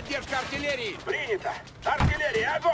Поддержка артиллерии! Принято! Артиллерия, огонь!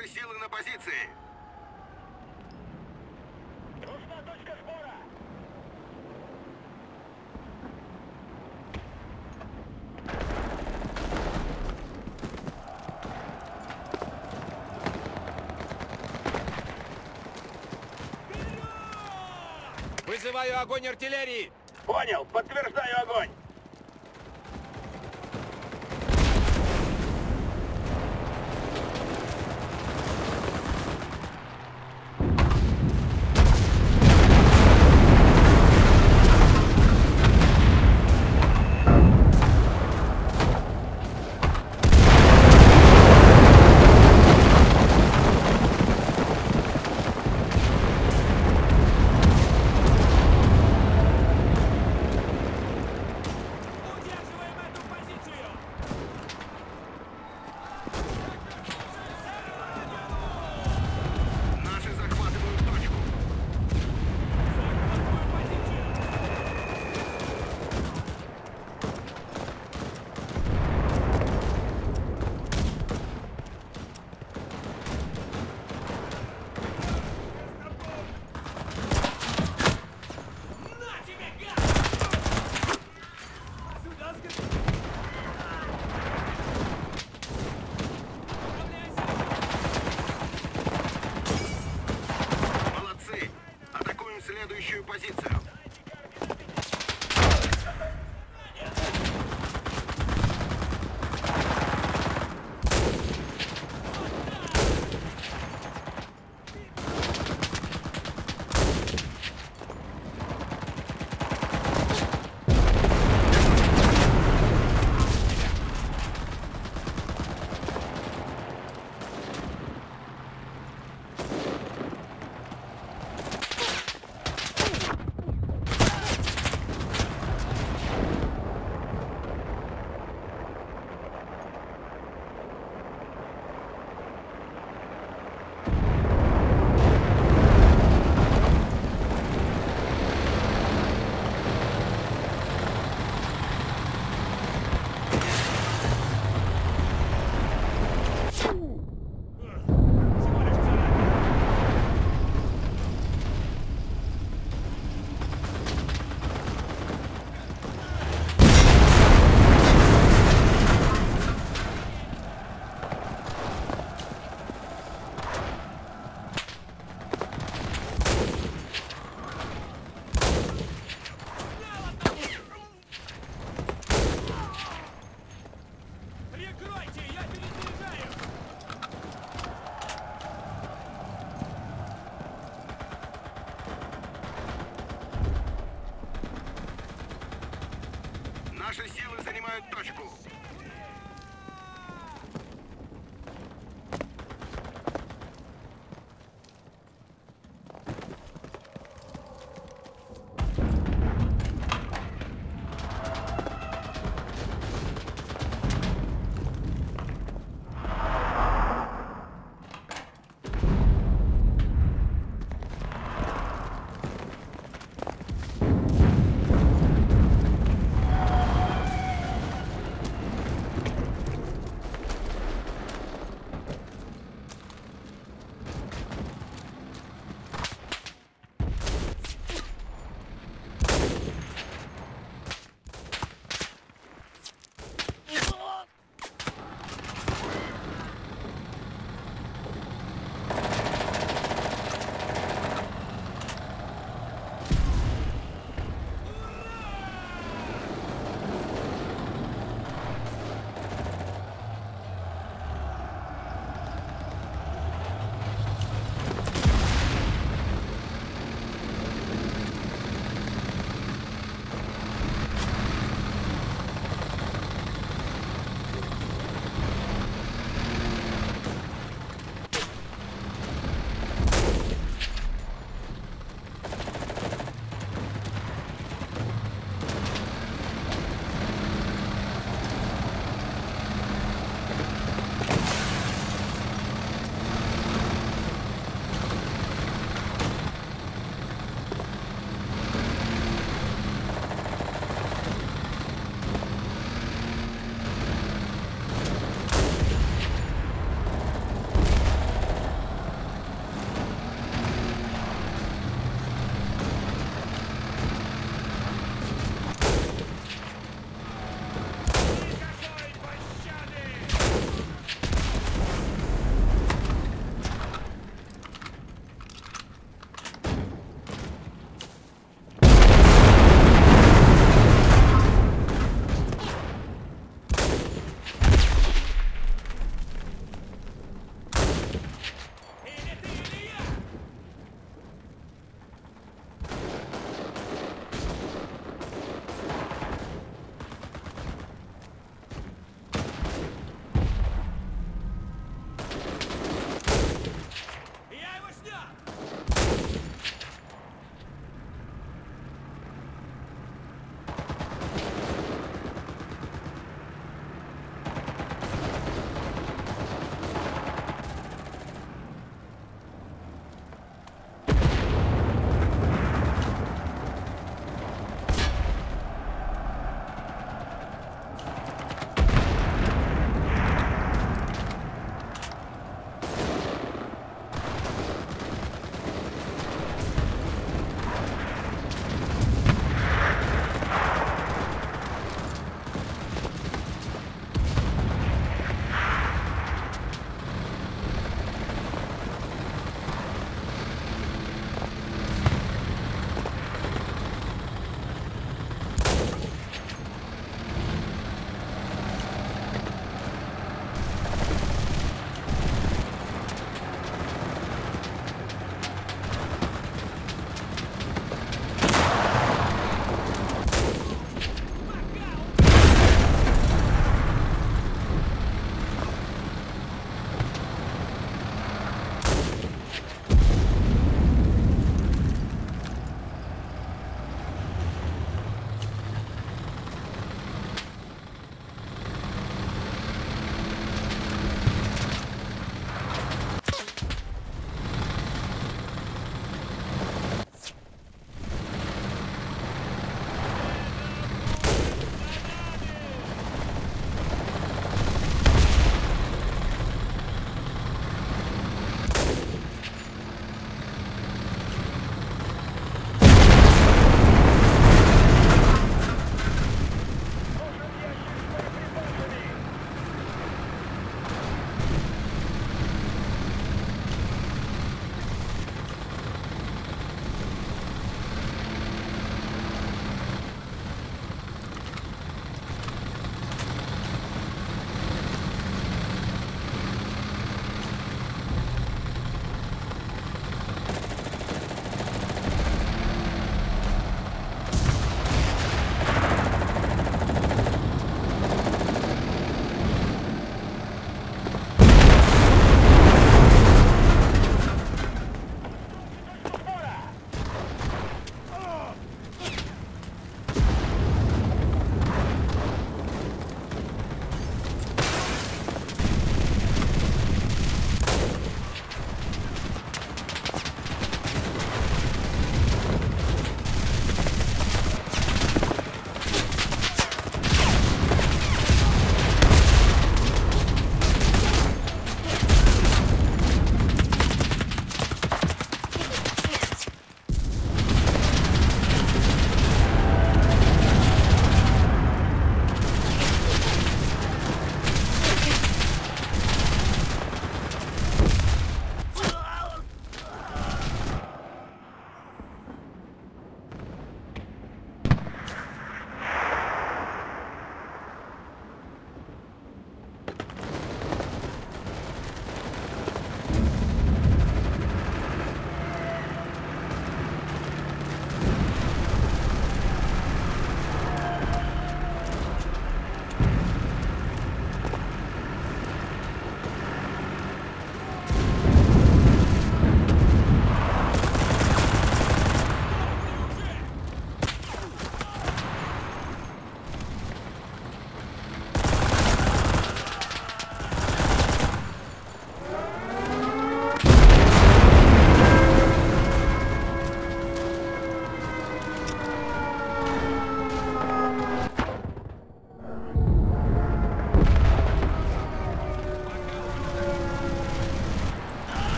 Силы на позиции. Нужна точка сбора. Вызываю огонь артиллерии! Понял, подтверждаю огонь. Наши силы занимают точку.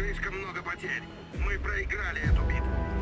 Слишком много потерь. Мы проиграли эту битву.